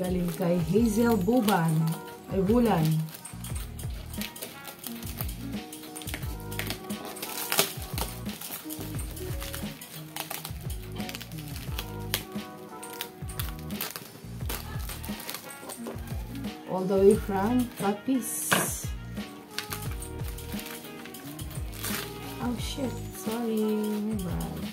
Galing kay Hazel Buban. Ay, Bulan. All the way from Capiz. Oh shit, sorry, my bad.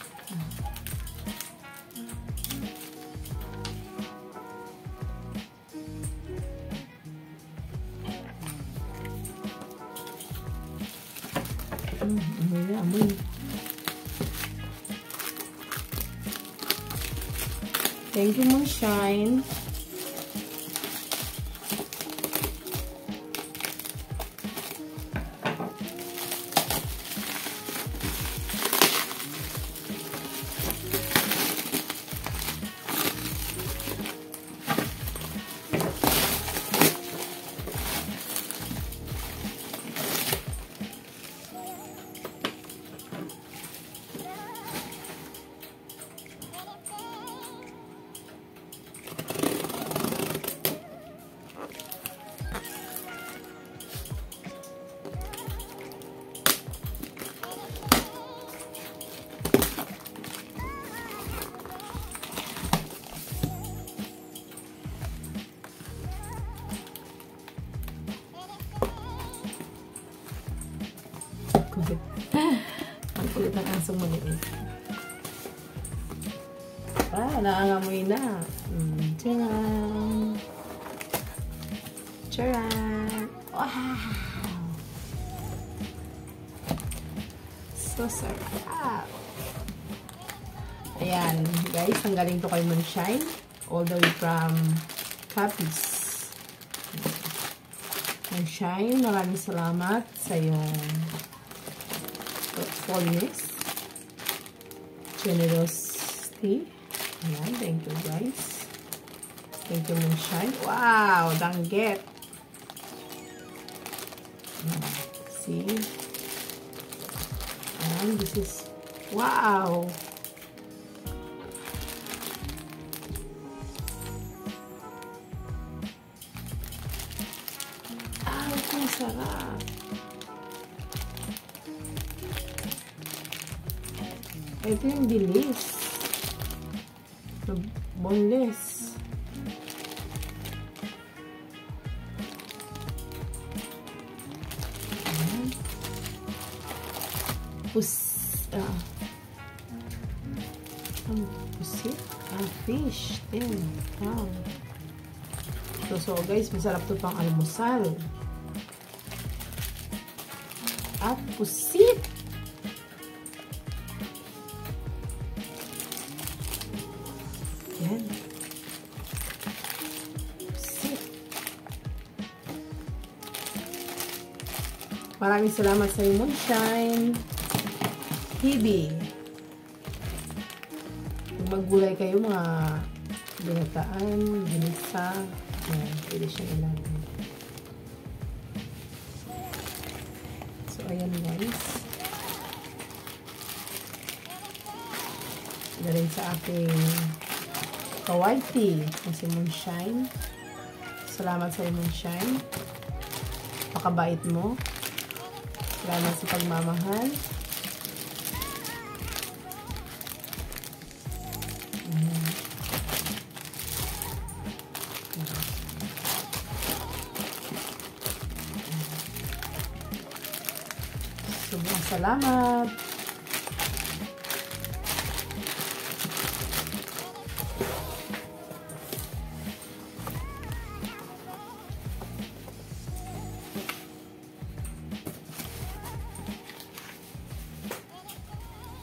Hmm, amoy na, amoy. Thank you, Moonshine. Ang kulit ng asong maliit. Ah, naangamoy na. Mm, Tcharan! Tcharan! Wow! So sarap! Ayan, guys, ang galing to kay Moonshine. All the way from Capiz. Moonshine, maraming salamat sa iyong thoughtfulness, generosity. Ayan, thank you guys. Thank you, Moonshine. Wow, danggit. See? Ayan, this is, wow! Ah, ang sarap. Ito yung bilis. The boneless. Pus... Ah. Ang pusit? Ah, fish. Din. Wow. So, so guys, masarap to pang almusal. At pusit. Maraming salamat sa iyo, Moonshine. Hibi. Kung maggulay kayo, mga binataan, binisa, yan, pwede siyang ilagay. So, ayan guys. Galing sa aking kawaiti na si Moonshine. Salamat sa Moonshine. Pakabait mo. Salamat sa pagmamahal. Sobrang salamat.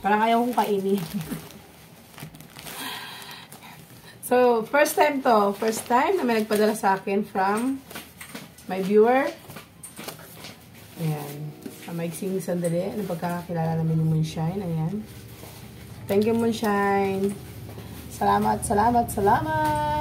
Parang ayaw kong kainin. so, first time to. First time na may nagpadala sa akin from my viewer. Ayan. Sa maiksing sandali. Ano pagkakakilala namin ni Moonshine. Ayan. Thank you, Moonshine. Salamat, salamat, salamat!